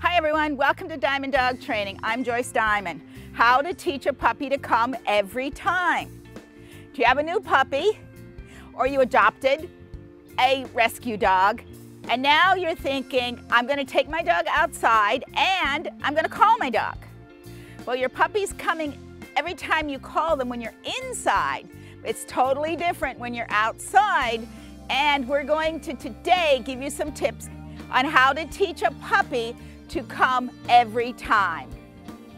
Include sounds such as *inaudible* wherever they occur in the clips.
Hi everyone, welcome to Diamond Dog Training. I'm Joyce Diamond. How to teach a puppy to come every time. Do you have a new puppy? Or you adopted a rescue dog and now you're thinking, I'm gonna take my dog outside and I'm gonna call my dog. Well, your puppy's coming every time you call them when you're inside. It's totally different when you're outside. And we're going to today give you some tips on how to teach a puppy to come every time.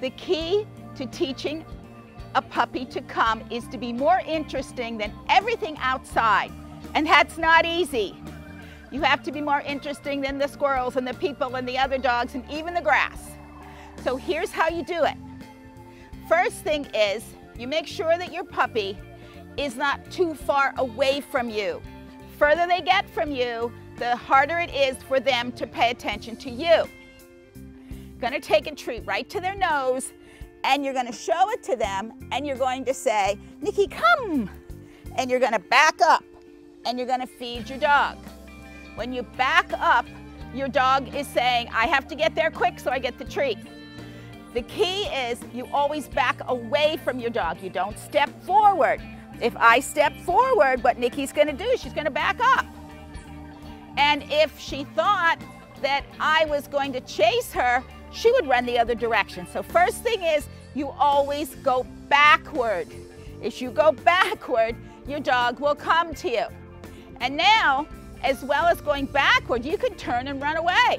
The key to teaching a puppy to come is to be more interesting than everything outside. And that's not easy. You have to be more interesting than the squirrels and the people and the other dogs and even the grass. So here's how you do it. First thing is you make sure that your puppy is not too far away from you. Further they get from you, the harder it is for them to pay attention to you. Gonna take a treat right to their nose and you're gonna show it to them and you're going to say, Nikki, come. And you're gonna back up and you're gonna feed your dog. When you back up, your dog is saying, I have to get there quick so I get the treat. The key is you always back away from your dog. You don't step forward. If I step forward, what Nikki's gonna do, she's gonna back up. And if she thought that I was going to chase her, she would run the other direction. So first thing is you always go backward. If you go backward, your dog will come to you. And now as well as going backward, you can turn and run away.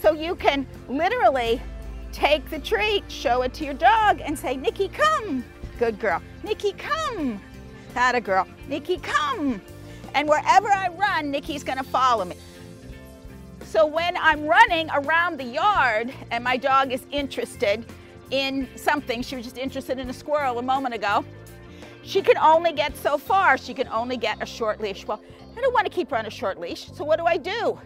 So you can literally take the treat, show it to your dog and say, Nikki, come. Good girl. Nikki, come. That a girl. Nikki, come. And wherever I run, Nikki's gonna follow me. So when I'm running around the yard and my dog is interested in something, she was just interested in a squirrel a moment ago, she can only get so far. She can only get a short leash. Well, I don't want to keep her on a short leash, so what do I do?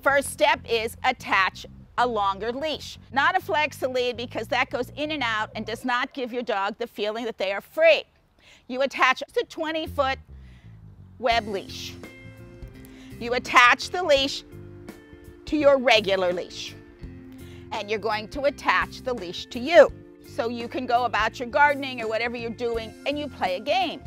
First step is attach a longer leash. Not a flex lead because that goes in and out and does not give your dog the feeling that they are free. You attach a 20 foot web leash. You attach the leash to your regular leash. And you're going to attach the leash to you. So you can go about your gardening or whatever you're doing and you play a game.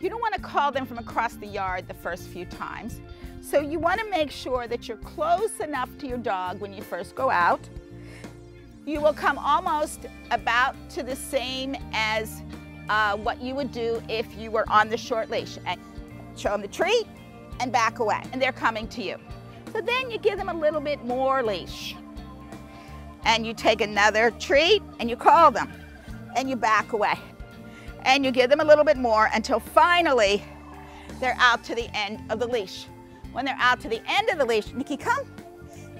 You don't want to call them from across the yard the first few times. So you want to make sure that you're close enough to your dog when you first go out. You will come almost about to the same as uh, what you would do if you were on the short leash. And show them the treat and back away, and they're coming to you. So then you give them a little bit more leash. And you take another treat and you call them and you back away and you give them a little bit more until finally they're out to the end of the leash. When they're out to the end of the leash, Nikki, come.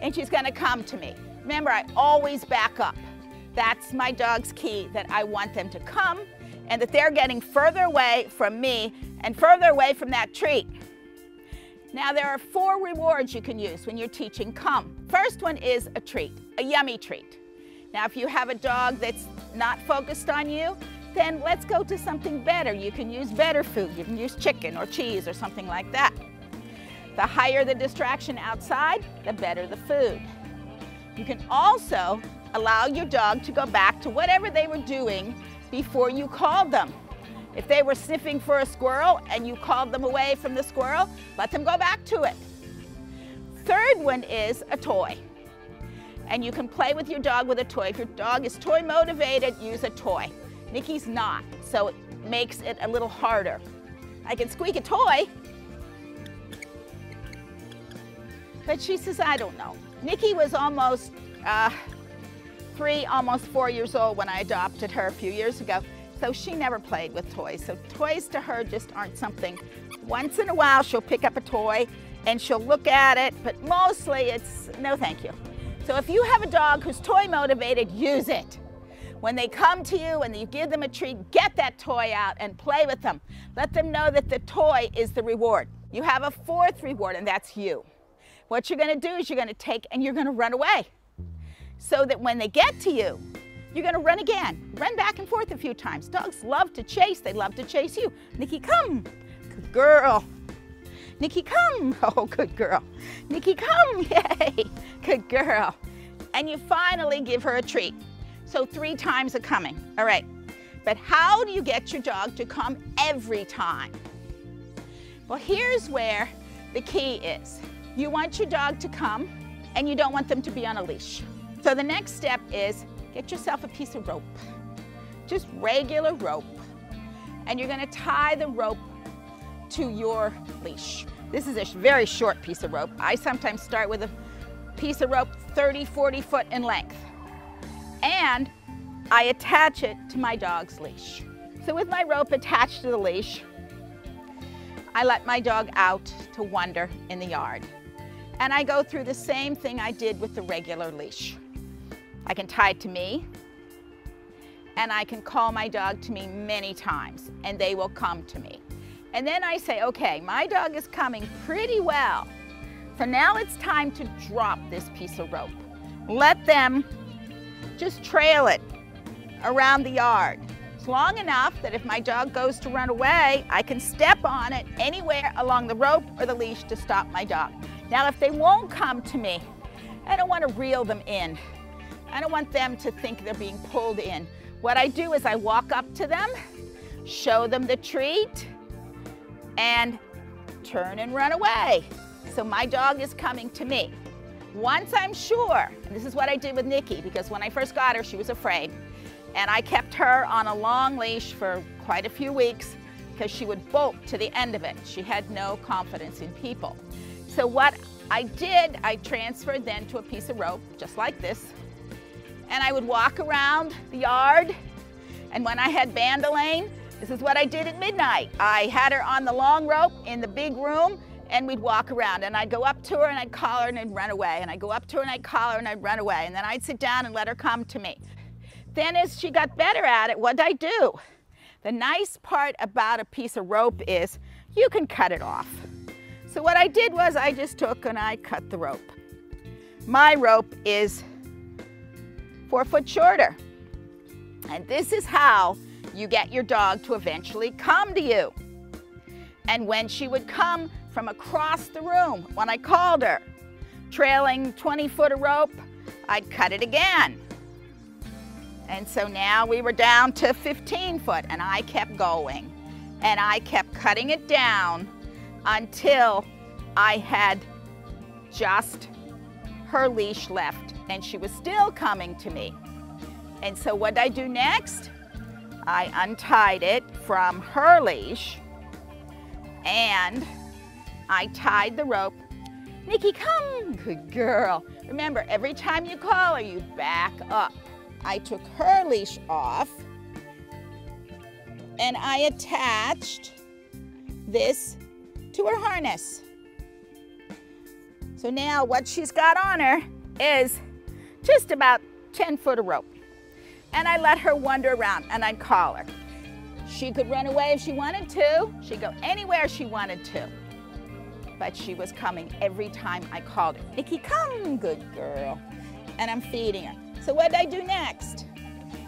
And she's gonna come to me. Remember, I always back up. That's my dog's key, that I want them to come and that they're getting further away from me and further away from that treat. Now there are four rewards you can use when you're teaching come. First one is a treat, a yummy treat. Now if you have a dog that's not focused on you, then let's go to something better. You can use better food. You can use chicken or cheese or something like that. The higher the distraction outside, the better the food. You can also allow your dog to go back to whatever they were doing before you called them. If they were sniffing for a squirrel and you called them away from the squirrel, let them go back to it. Third one is a toy. And you can play with your dog with a toy. If your dog is toy motivated, use a toy. Nikki's not, so it makes it a little harder. I can squeak a toy, but she says, I don't know. Nikki was almost uh, three, almost four years old when I adopted her a few years ago, so she never played with toys. So toys to her just aren't something. Once in a while, she'll pick up a toy and she'll look at it, but mostly it's no thank you. So if you have a dog who's toy motivated, use it. When they come to you and you give them a treat, get that toy out and play with them. Let them know that the toy is the reward. You have a fourth reward, and that's you. What you're going to do is you're going to take and you're going to run away. So that when they get to you, you're to run again. Run back and forth a few times. Dogs love to chase. They love to chase you. Nikki, come. Good girl. Nikki, come. *laughs* Oh, good girl. Nikki, come. *laughs* Yay. Good girl. and you finally give her a treat. So three times a coming, all right. But how do you get your dog to come every time? Well, here's where the key is. You want your dog to come and you don't want them to be on a leash. So the next step is get yourself a piece of rope, just regular rope. And you're gonna tie the rope to your leash. This is a very short piece of rope. I sometimes start with a piece of rope 30, 40 foot in length. And I attach it to my dog's leash. So with my rope attached to the leash, I let my dog out to wander in the yard. And I go through the same thing I did with the regular leash. I can tie it to me, and I can call my dog to me many times, and they will come to me. And then I say, okay, my dog is coming pretty well. So now it's time to drop this piece of rope. Let them just trail it around the yard. It's long enough that if my dog goes to run away, I can step on it anywhere along the rope or the leash to stop my dog. Now, if they won't come to me, I don't want to reel them in. I don't want them to think they're being pulled in. What I do is I walk up to them, show them the treat, and turn and run away. So my dog is coming to me. Once I'm sure, and this is what I did with Nikki, because when I first got her, she was afraid. And I kept her on a long leash for quite a few weeks because she would bolt to the end of it. She had no confidence in people. So what I did, I transferred then to a piece of rope, just like this. And I would walk around the yard. And when I had Bandelaine, this is what I did at midnight. I had her on the long rope in the big room and we'd walk around and I'd go up to her and I'd call her and I'd run away and I'd go up to her and I'd call her and I'd run away and then I'd sit down and let her come to me. Then as she got better at it, what'd I do? The nice part about a piece of rope is you can cut it off. So what I did was I just took and I cut the rope. My rope is four foot shorter. And this is how you get your dog to eventually come to you. And when she would come from across the room, when I called her, trailing 20 foot of rope, I'd cut it again. And so now we were down to 15 foot and I kept going. And I kept cutting it down until I had just her leash left and she was still coming to me. And so what did I do next? I untied it from her leash and I tied the rope. Nikki, come, good girl. Remember, every time you call her, you back up. I took her leash off and I attached this to her harness. So now what she's got on her is just about 10 foot of rope. And I let her wander around and I'd call her. She could run away if she wanted to. She'd go anywhere she wanted to. But she was coming every time I called her. Nikki, come, good girl. And I'm feeding her. So what did I do next?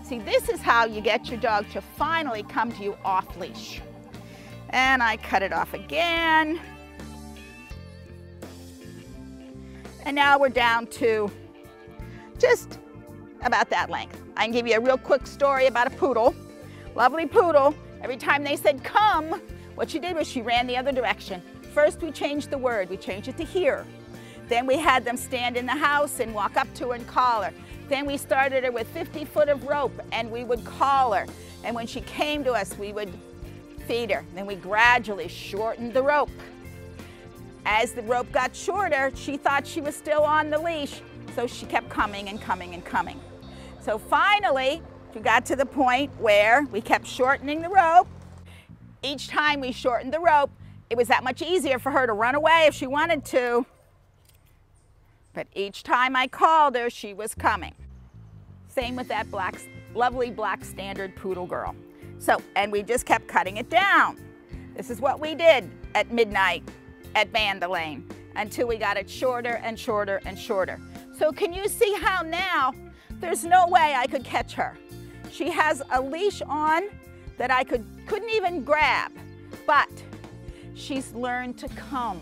See, this is how you get your dog to finally come to you off leash. And I cut it off again. And now we're down to just about that length. I can give you a real quick story about a poodle lovely poodle, every time they said come, what she did was she ran the other direction. First we changed the word, we changed it to here. Then we had them stand in the house and walk up to her and call her. Then we started her with 50 foot of rope and we would call her. And when she came to us, we would feed her. Then we gradually shortened the rope. As the rope got shorter, she thought she was still on the leash, so she kept coming and coming and coming. So finally, we got to the point where we kept shortening the rope. Each time we shortened the rope, it was that much easier for her to run away if she wanted to. But each time I called her, she was coming. Same with that black, lovely black standard poodle girl. So, and we just kept cutting it down. This is what we did at midnight at Bandelaine until we got it shorter and shorter and shorter. So can you see how now there's no way I could catch her? She has a leash on that I could, couldn't even grab, but she's learned to come.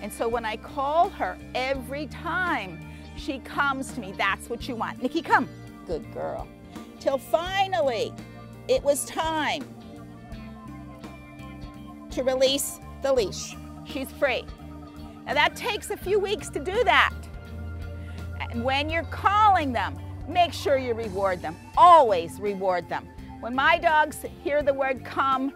And so when I call her every time, She comes to me. That's what you want. Nikki, come. Good girl. Till finally, it was time to release the leash. She's free. Now that takes a few weeks to do that. And when you're calling them, make sure you reward them. Always reward them. When my dogs hear the word come,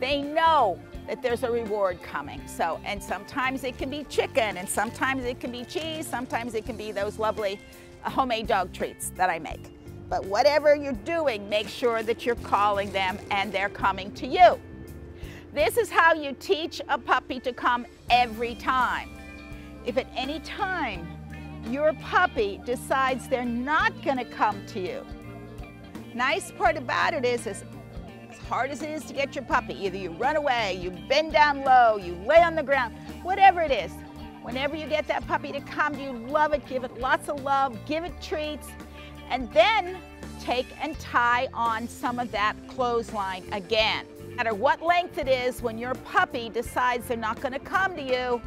they know that there's a reward coming. So, and sometimes it can be chicken, and sometimes it can be cheese, sometimes it can be those lovely uh, homemade dog treats that I make. But whatever you're doing, make sure that you're calling them and they're coming to you. This is how you teach a puppy to come every time. If at any time your puppy decides they're not gonna come to you, nice part about it is, is as hard as it is to get your puppy, either you run away, you bend down low, you lay on the ground, whatever it is, whenever you get that puppy to come you, love it, give it lots of love, give it treats, and then take and tie on some of that clothesline again. Matter what length it is, when your puppy decides they're not gonna come to you,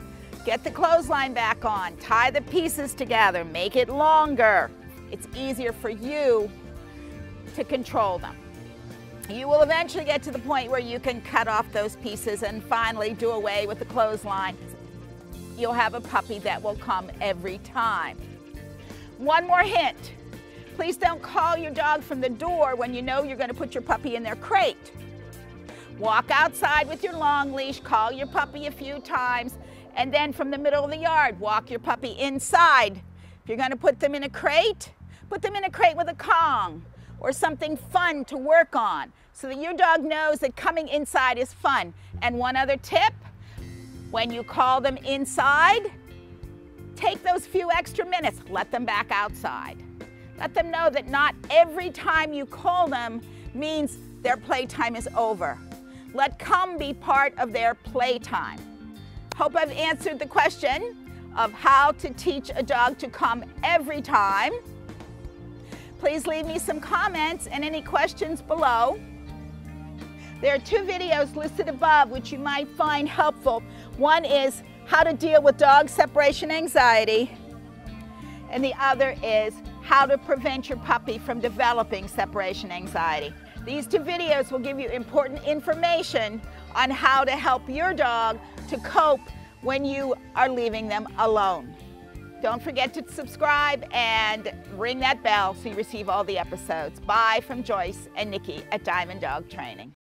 get the clothesline back on, tie the pieces together, make it longer. It's easier for you to control them. You will eventually get to the point where you can cut off those pieces and finally do away with the clothesline. You'll have a puppy that will come every time. One more hint. Please don't call your dog from the door when you know you're going to put your puppy in their crate. Walk outside with your long leash, call your puppy a few times, and then from the middle of the yard, walk your puppy inside. If you're going to put them in a crate, put them in a crate with a Kong or something fun to work on so that your dog knows that coming inside is fun. And one other tip, when you call them inside, take those few extra minutes, let them back outside. Let them know that not every time you call them means their playtime is over. Let come be part of their playtime. Hope I've answered the question of how to teach a dog to come every time. Please leave me some comments and any questions below. There are two videos listed above which you might find helpful. One is how to deal with dog separation anxiety, and the other is how to prevent your puppy from developing separation anxiety. These two videos will give you important information on how to help your dog to cope when you are leaving them alone. Don't forget to subscribe and ring that bell so you receive all the episodes. Bye from Joyce and Nikki at Diamond Dog Training.